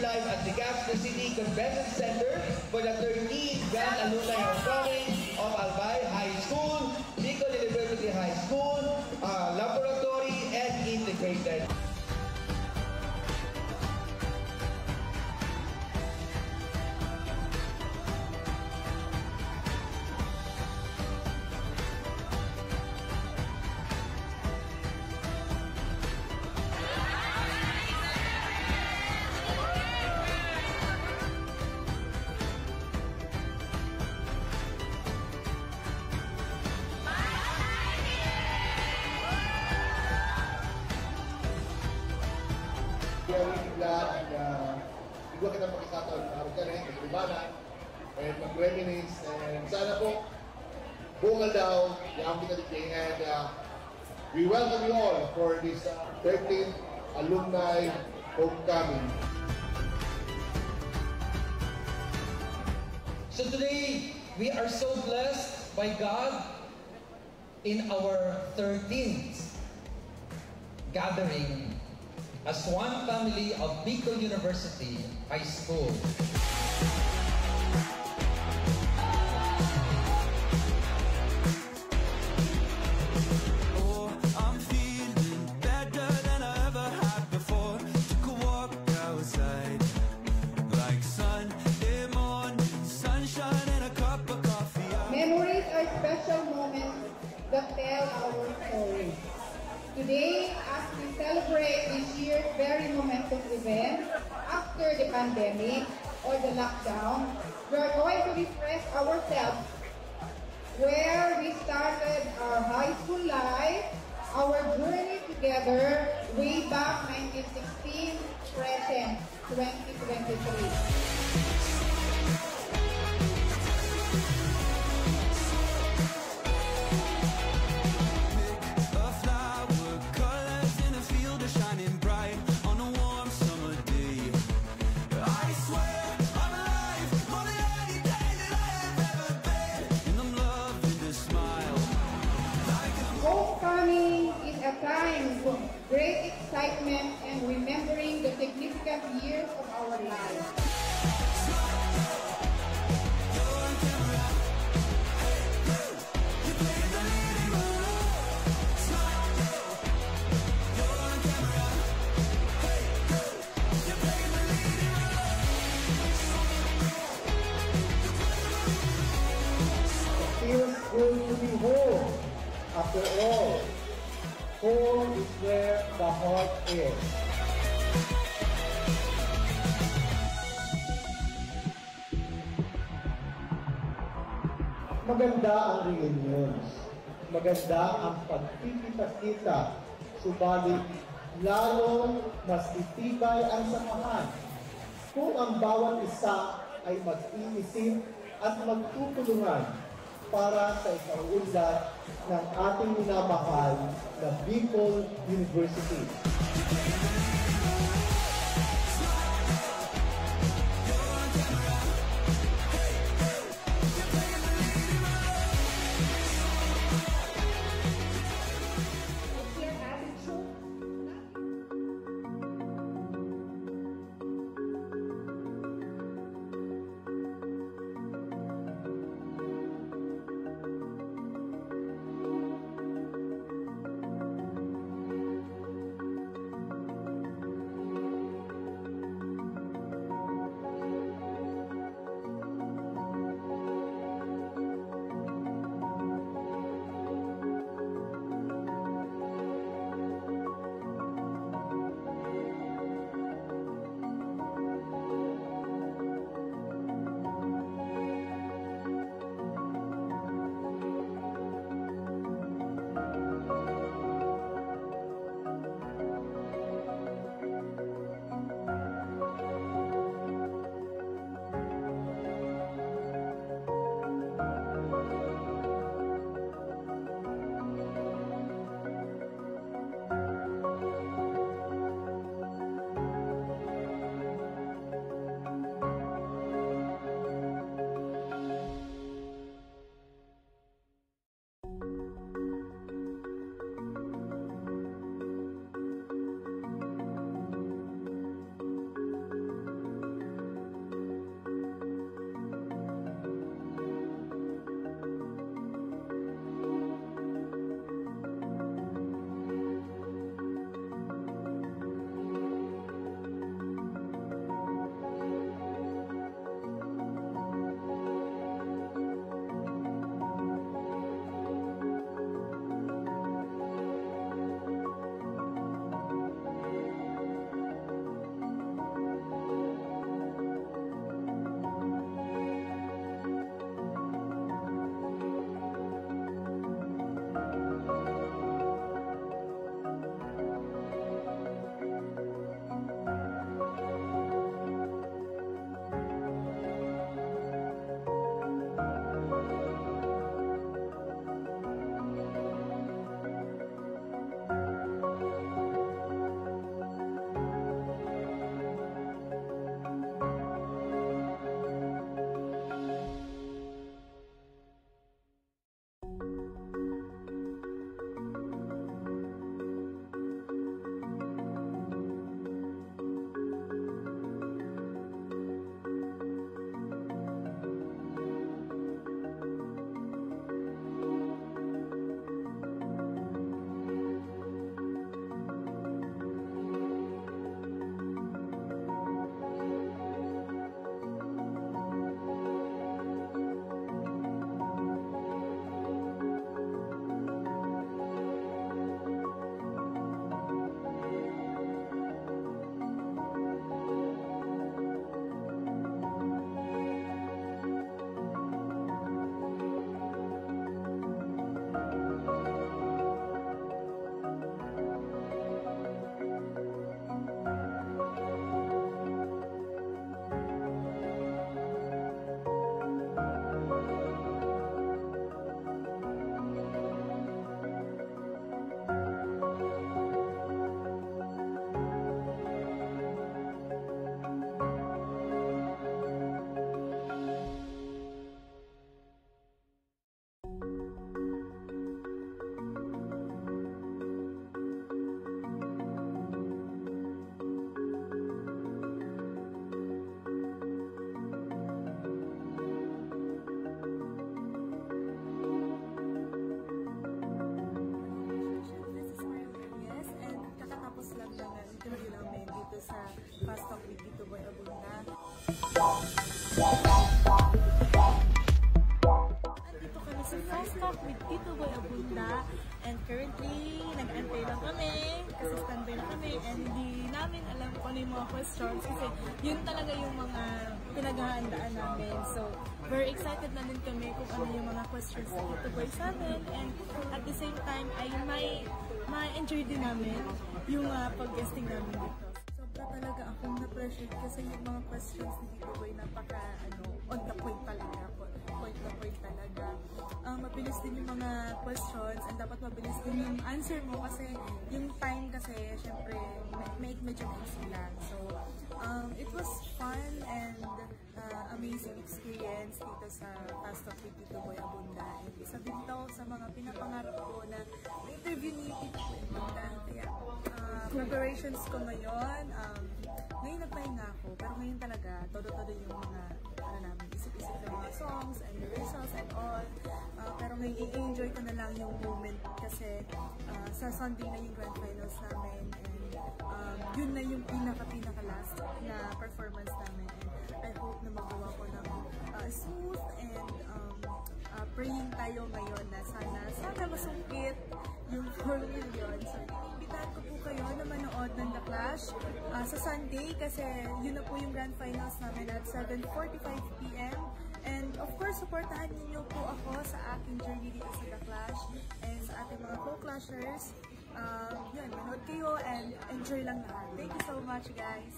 live at the Gaston City Convention Center for the 13th 13th alumni homecoming. So today, we are so blessed by God in our 13th gathering as one family of Bicol University High School. Where we started our high school life, our journey together way back 1916, present 2023. Excitement and remembering the significant years of our lives. feels good to be home. After all, home is where the heart is. Maganda ang reunions. Maganda ang pagkikita-kita. Subalit, lalong mas itibay ang samahan kung ang bawat isa ay mag-iisip at magtutulungan para sa ikaunlad ng ating minamahal na Bicol University. Questions kasi yun talaga yung mga pinaghahandaan namin. So, very excited na din kami kung ano yung mga questions na Tito Boy sa amin and at the same time ay may ma-enjoy din namin yung uh, pag-guesting namin dito. Sobra talaga akong na-pressure kasi yung mga questions ni Tito Boy napaka Point talaga. Ah, mabilis din yung mga questions and dapat mabilis din yung answer mo kasi yung time kasi syempre make medyo maiksi lang. So, um, it was fun and uh, amazing experience dito sa Fast with Tito Boy Abunda. And isa din to sa mga pinapangarap ko na interview ni Tito Boy Abunda. Kaya uh, preparations ko ngayon, um, ngayon nagpahinga ako, pero ngayon talaga, todo-todo yung mga, ano namin, isip-isip ng mga songs and results and all. Uh, pero ngayon, i-enjoy ko na lang yung moment kasi uh, sa Sunday na yung grand finals namin and um, yun na yung pinaka-pinaka-last na performance namin and I hope na magawa ko ng uh, smooth and um, uh, praying tayo ngayon na sana, sana masungkit yung 4 million. So, imbitahan ko po kayo na manood ng The Clash uh, sa Sunday kasi yun na po yung grand finals namin at 7.45pm. And of course, supportahan ninyo po ako sa aking journey dito sa The Clash and sa ating mga co-clashers. Uh, yun, manood kayo and enjoy lang lahat. Thank you so much, guys!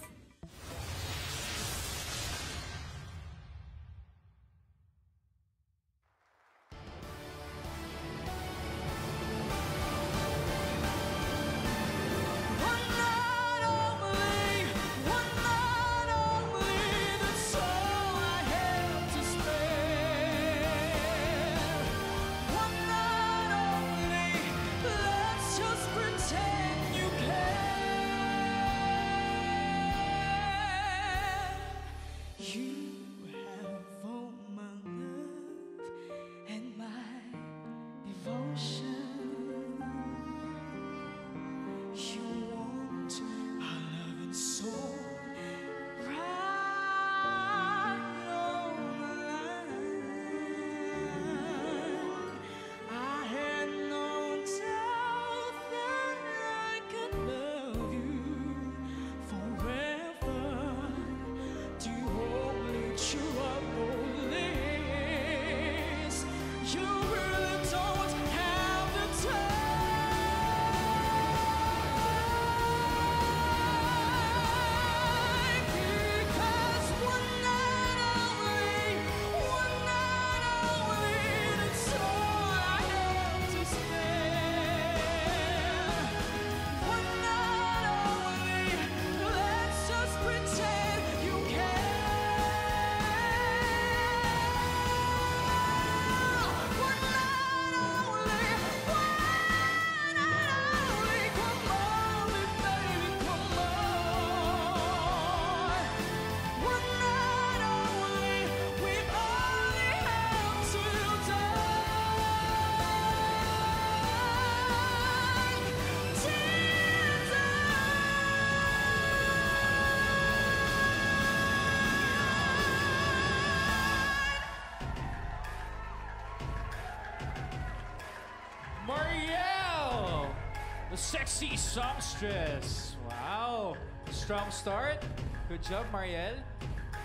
Sexy songstress. Wow! Strong start. Good job, Marielle.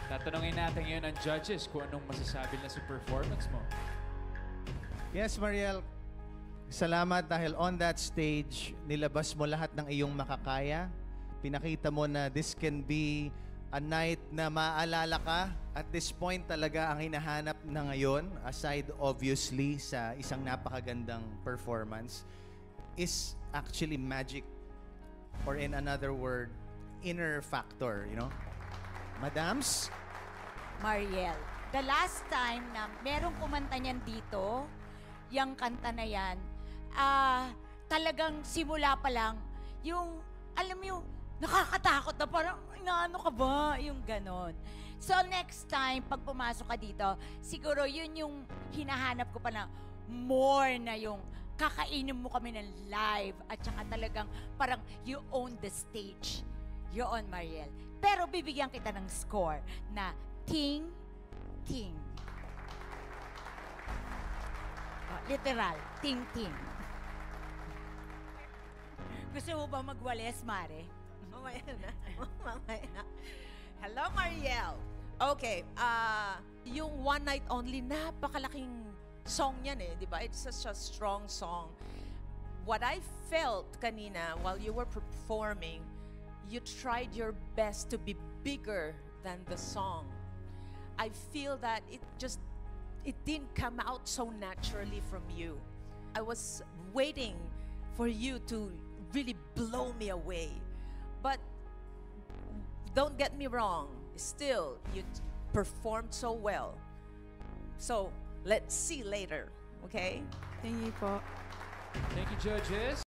Tatanungin natin ngayon ang judges kung anong masasabi na sa performance mo. Yes, Mariel. Salamat dahil on that stage, nilabas mo lahat ng iyong makakaya. Pinakita mo na this can be a night na maaalala ka. At this point talaga ang hinahanap na ngayon, aside obviously sa isang napakagandang performance, is actually magic. Or in another word, inner factor, you know? Madams, Mariel, the last time na merong kumanta niyan dito, yung kanta na yan, ah, talagang simula pa lang, yung, alam mo yung, nakakatakot na parang, inaano ka ba? Yung ganon. So next time, pag pumasok ka dito, siguro yun yung hinahanap ko pa na more na yung kakainin mo kami ng live at saka talagang parang you own the stage. Yoon, Mariel. Pero bibigyan kita ng score na ting, ting. Oh, literal, ting, ting. Gusto mo ba magwales, Mare? Mamaya na. Mamaya. Hello, Mariel. Okay, ah, yung One Night Only, napakalaking song yan eh, di ba? It's such a strong song. What I felt kanina while you were performing, you tried your best to be bigger than the song. I feel that it just, it didn't come out so naturally from you. I was waiting for you to really blow me away. But don't get me wrong, still, you performed so well. So, let's see later, okay? Thank you po. Thank you, judges.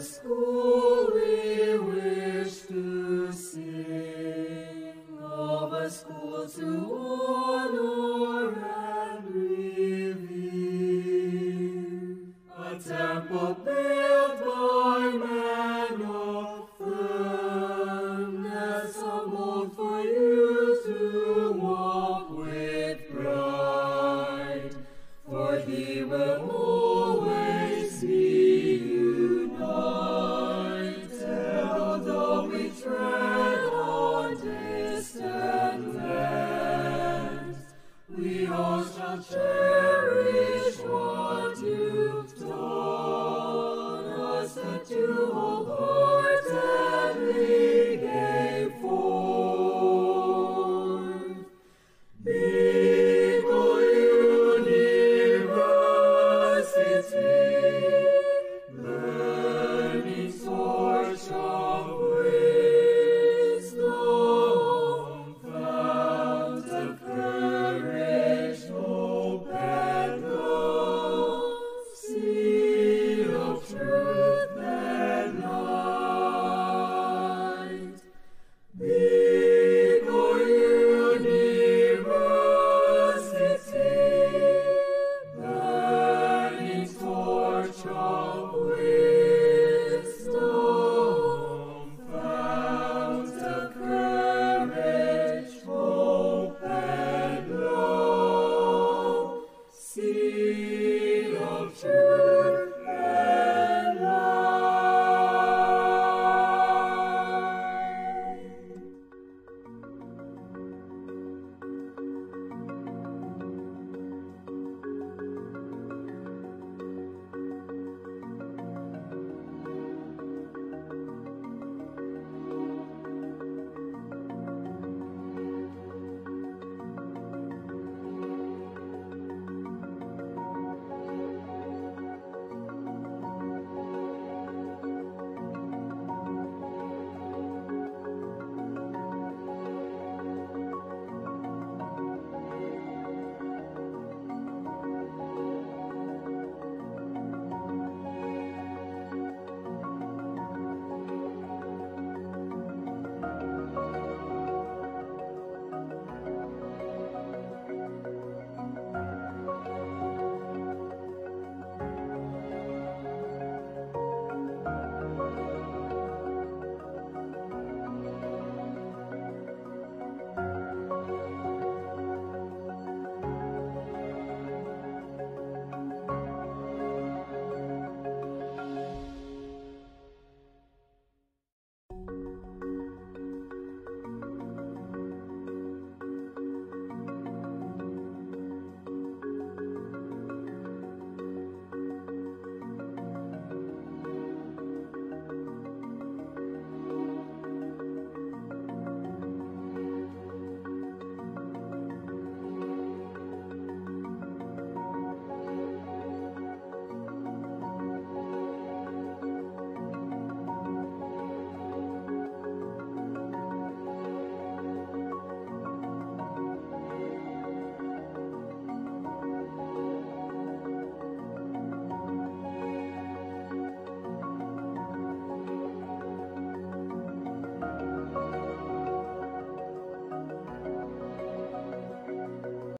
School